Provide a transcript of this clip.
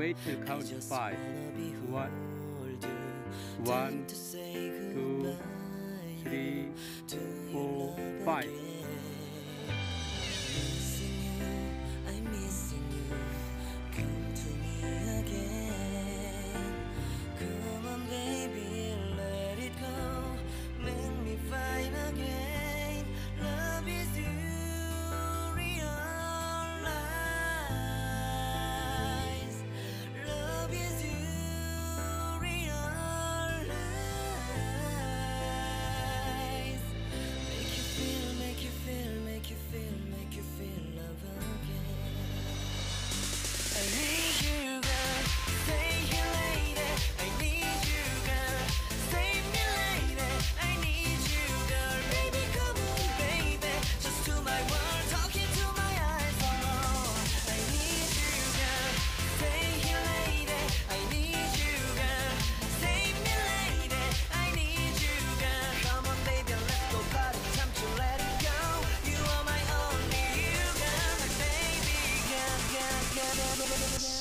wait till count five. One, one, two, three, four, five. Yeah.